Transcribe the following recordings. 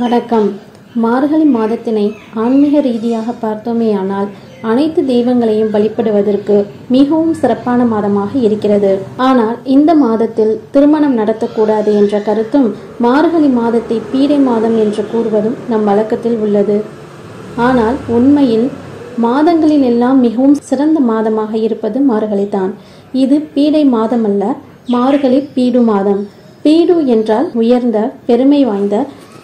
வணக்கம். மார்கழி மாதத்தினை ஆன்மீக ரீதியாக பார்த்தோமேயானால் அனைத்து தெய்வங்களையும் வழிபடுவதற்கு மிகவும் சிறப்பான மாதமாக இருக்கிறது. ஆனால் இந்த மாதத்தில் திருமணம் நடத்தக்கூடாது என்ற கருத்தும் மார்கழி மாதத்தை பீடை மாதம் என்று கூறுவதும் நம் வழக்கத்தில் உள்ளது. ஆனால் உண்மையில் மாதங்களில் எல்லாம் மிகவும் சிறந்த மாதமாக இருப்பது மார்கழி தான் இது பீடை மாதம் அல்ல மார்கழி பீடு மாதம். பீடு என்றால் உயர்ந்த பெருமை வாய்ந்த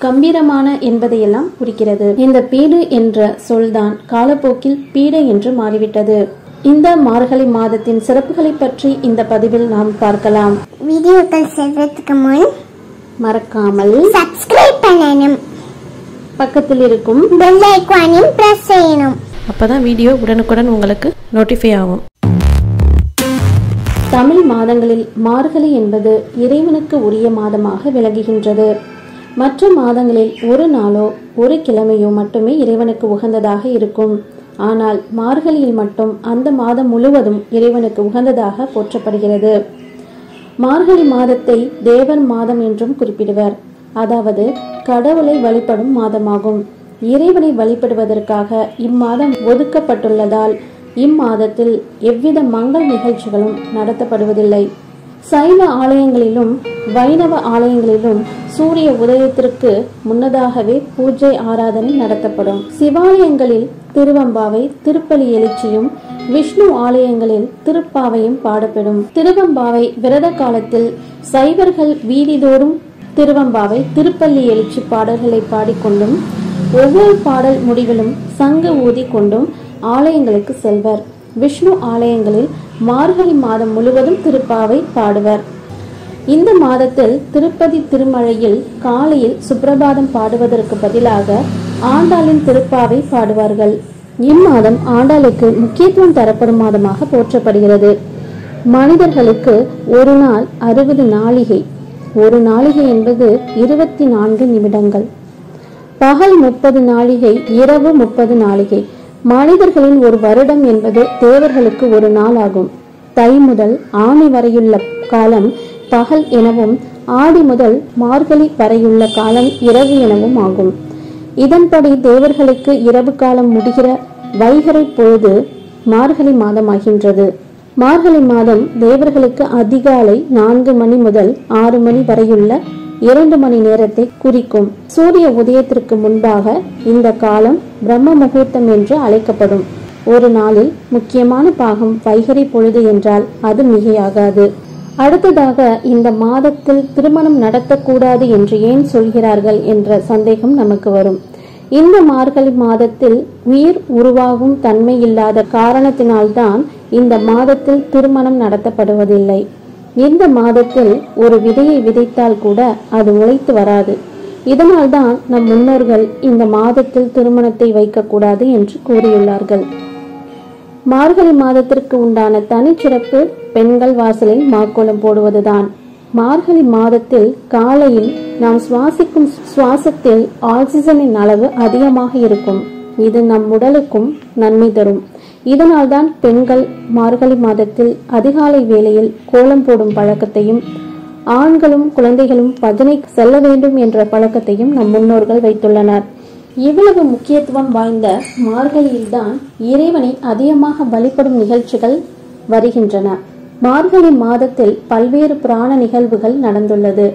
கம்பீரமான என்பதையெல்லாம் குறிக்கிறது. இந்த பீடு என்ற சொல்தான் காலப்போக்கில் பீடை என்று மாறிவிட்டது. இந்த மார்கழி மாதத்தின் சிறப்புகளை பற்றி இந்த பதிவில் நாம் பார்க்கலாம். வீடியோக்கள் செல்வதற்கு முன் மறக்காமல் சப்ஸ்கிரைப் பண்ணணும். பக்கத்தில் இருக்கும் பெல் ஐக்கானையும் பிரஸ் செய்யணும். அப்பதான் வீடியோ உடனுக்குடன் உங்களுக்கு நோட்டிஃபை ஆகும். தமிழ் மாதங்களில் மார்கழி என்பது இறைவனுக்கு உரிய மாதமாக விளங்குகின்றது. மற்ற மாதங்களில் ஒரு நாளோ ஒரு கிழமையோ மட்டுமே இறைவனுக்கு உகந்ததாக இருக்கும். ஆனால் மார்கழியில் மட்டும் அந்த மாதம் முழுவதும் இறைவனுக்கு உகந்ததாக போற்றப்படுகிறது. மார்கழி மாதத்தை தேவன் மாதம் என்றும் குறிப்பிடுவர். அதாவது கடவுளை வழிபடும் மாதமாகும். இறைவனை வழிபடுவதற்காக இம்மாதம் ஒதுக்கப்பட்டுள்ளதால் இம்மாதத்தில் எவ்வித மங்கள் நிகழ்ச்சிகளும் நடத்தப்படுவதில்லை. சைவ ஆலயங்களிலும் வைணவ ஆலயங்களிலும் சூரிய உதயத்திற்கு முன்னதாகவே பூஜை ஆராதனை நடத்தப்படும். சிவாலயங்களில் திருவம்பாவை திருப்பலி எழுச்சியும் விஷ்ணு ஆலயங்களில் திருப்பாவையும் பாடப்படும் திருவம்பாவை விரத காலத்தில் சைவர்கள் வீதிதோறும் திருவம்பாவை திருப்பள்ளி எழுச்சி பாடல்களை பாடிக்கொண்டும் ஒவ்வொரு பாடல் முடிவிலும் சங்கு ஊதி கொண்டும் ஆலயங்களுக்கு செல்வர். விஷ்ணு ஆலயங்களில் மார்கழி மாதம் முழுவதும் திருப்பாவை பாடுவர். இந்த மாதத்தில் திருப்பதி திருமழையில் காலையில் சுப்பிரபாதம் பாடுவதற்கு பதிலாக ஆண்டாளின் திருப்பாவை பாடுவார்கள். இம்மாதம் ஆண்டாளுக்கு முக்கியத்துவம் தரப்படும் மாதமாக போற்றப்படுகிறது. மனிதர்களுக்கு ஒரு நாள் அறுபது நாளிகை. ஒரு நாளிகை என்பது இருபத்தி நான்கு நிமிடங்கள். பகல் முப்பது நாளிகை இரவு முப்பது நாளிகை. மனிதர்களின் ஒரு வருடம் என்பது தேவர்களுக்கு ஒரு நாள் ஆகும் தை முதல் ஆணி வரையுள்ள காலம் பகல் எனவும் ஆடி முதல் மார்கழி வரையுள்ள காலம் இரவு எனவும் ஆகும். இதன்படி தேவர்களுக்கு இரவு காலம் முடிகிற வைகரை பொழுது மார்கழி மாதமாகின்றது. மார்கழி மாதம் தேவர்களுக்கு அதிகாலை நான்கு மணி முதல் ஆறு மணி வரையுள்ள இரண்டு மணி நேரத்தை குறிக்கும். சூரிய உதயத்திற்கு முன்பாக இந்த காலம் பிரம்ம முகூர்த்தம் என்று அழைக்கப்படும். ஒரு நாளில் முக்கியமான பாகம் வைகரி பொழுது என்றால் அது மிகையாகாது. அடுத்ததாக இந்த மாதத்தில் திருமணம் நடத்தக்கூடாது என்று ஏன் சொல்கிறார்கள் என்ற சந்தேகம் நமக்கு வரும். இந்த மார்கழி மாதத்தில் உயிர் உருவாகும் தன்மை இல்லாத காரணத்தினால்தான் இந்த மாதத்தில் திருமணம் நடத்தப்படுவதில்லை. இந்த மாதத்தில் ஒரு விதையை விதைத்தால் கூட அது முளைத்து வராது. இதனால்தான் நம் முன்னோர்கள் இந்த மாதத்தில் திருமணத்தை வைக்கக்கூடாது என்று கூறியுள்ளார்கள். மார்கழி மாதத்திற்கு உண்டான தனிச்சிறப்பு பெண்கள் வாசலில் மாக்கோலம் போடுவதுதான். மார்கழி மாதத்தில் காலையில் நாம் சுவாசிக்கும் சுவாசத்தில் ஆக்சிஜனின் அளவு அதிகமாக இருக்கும். இது நம் உடலுக்கும் நன்மை தரும். இதனால்தான் பெண்கள் மார்கழி மாதத்தில் அதிகாலை வேளையில் கோலம் போடும் பழக்கத்தையும் ஆண்களும் குழந்தைகளும் பஜனை செல்ல வேண்டும் என்ற பழக்கத்தையும் நம் முன்னோர்கள் வைத்துள்ளனர். இவ்வளவு முக்கியத்துவம் வாய்ந்த மார்கழியில்தான் இறைவனை அதிகமாக வழிபடும் நிகழ்ச்சிகள் வருகின்றன. மார்கழி மாதத்தில் பல்வேறு புராண நிகழ்வுகள் நடந்துள்ளது.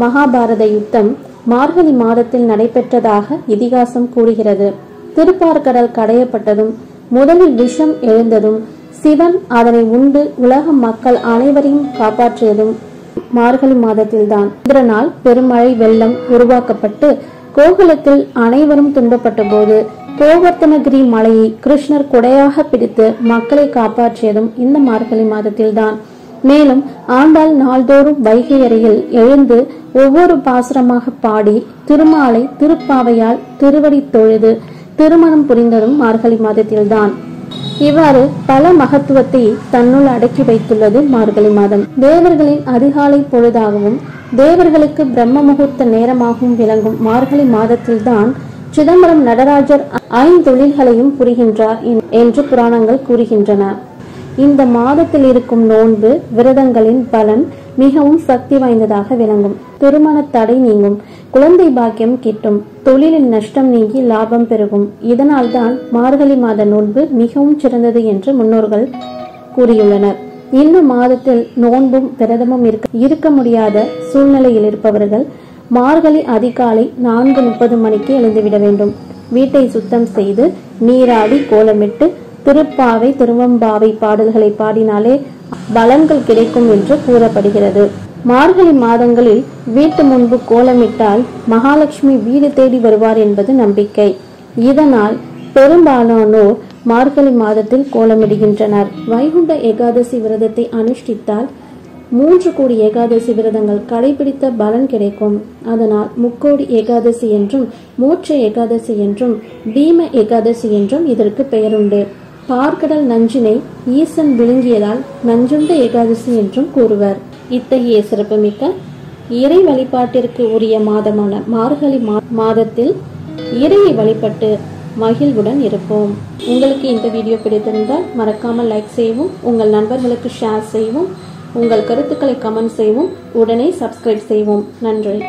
மகாபாரத யுத்தம் மார்கழி மாதத்தில் நடைபெற்றதாக இதிகாசம் கூறுகிறது. திருப்பார்கடல் கடையப்பட்டதும் முதலில் விஷம் எழுந்ததும் சிவன் அதனை உண்டு உலக மக்கள் அனைவரையும் காப்பாற்றியதும் மார்கழி மாதத்தில்தான். இந்திரனால் பெருமழை வெள்ளம் உருவாக்கப்பட்டு கோகுலத்தில் அனைவரும் துன்பப்பட்ட போது கோவர்த்தனகிரி மலையை கிருஷ்ணர் கொடையாக பிடித்து மக்களை காப்பாற்றியதும் இந்த மார்கழி மாதத்தில்தான். மேலும் ஆண்டாள் நாள்தோறும் வைகை அறையில் எழுந்து ஒவ்வொரு பாசுரமாக பாடி திருமாலை திருப்பாவையால் திருவடி தொழுது திருமணம் புரிந்ததும் மார்கழி மாதத்தில்தான். இவ்வாறு பல மகத்துவத்தை தன்னுள் அடக்கி வைத்துள்ளது மார்கழி மாதம். தேவர்களின் அதிகாலை பொழுதாகவும் தேவர்களுக்கு பிரம்ம முகூர்த்த நேரமாகவும் விளங்கும் மார்கழி மாதத்தில்தான் சிதம்பரம் நடராஜர் ஐந்தொழில்களையும் புரிகின்றார் என்று புராணங்கள் கூறுகின்றன. இந்த மாதத்தில் இருக்கும் நோன்பு விரதங்களின் பலன் மிகவும் சக்தி வாய்ந்ததாக விளங்கும். திருமண தடை நீங்கும். குழந்தை பாக்கியம் கிட்டும். தொழிலில் நஷ்டம் நீங்கி லாபம் பெருகும். இதனால்தான் மார்கழி மாத நோன்பு மிகவும் சிறந்தது என்று முன்னோர்கள் கூறியுள்ளனர். இந்த மாதத்தில் நோன்பும் விரதமும் இருக்க இருக்க முடியாத சூழ்நிலையில் இருப்பவர்கள் மார்கழி அதிகாலை நான்கு முப்பது மணிக்கு எழுந்துவிட வேண்டும். வீட்டை சுத்தம் செய்து நீராடி கோலமிட்டு திருப்பாவை திருவம்பாவை பாடல்களை பாடினாலே பலன்கள் கிடைக்கும் என்று கூறப்படுகிறது. மார்கழி மாதங்களில் வீட்டு முன்பு கோலமிட்டால் மகாலட்சுமி வீடு தேடி வருவார் என்பது நம்பிக்கை. இதனால் பெரும்பாலானோர் மார்கழி மாதத்தில் கோலமிடுகின்றனர். வைகுண்ட ஏகாதசி விரதத்தை அனுஷ்டித்தால் மூன்று கோடி ஏகாதசி விரதங்கள் கடைபிடித்த பலன் கிடைக்கும். அதனால் முக்கோடி ஏகாதசி என்றும் மோட்ச ஏகாதசி என்றும் பீம ஏகாதசி என்றும் இதற்கு பெயருண்டு. பார்க்கடல் நஞ்சினை ஈசன் விழுங்கியதால் நஞ்சுண்ட ஏகாதசி என்றும் கூறுவர். இத்தகைய சிறப்புமிக்க இறை வழிபாட்டிற்கு உரிய மாதமான மார்கழி மா- மாதத்தில் இறையை வழிபட்டு மகிழ்வுடன் இருப்போம். உங்களுக்கு இந்த வீடியோ பிடித்திருந்தால் மறக்காமல் லைக் செய்யவும் உங்கள் நண்பர்களுக்கு ஷேர் செய்யவும் உங்கள் கருத்துக்களை கமெண்ட் செய்யவும் உடனே சப்ஸ்கிரைப் செய்வோம் நன்றி.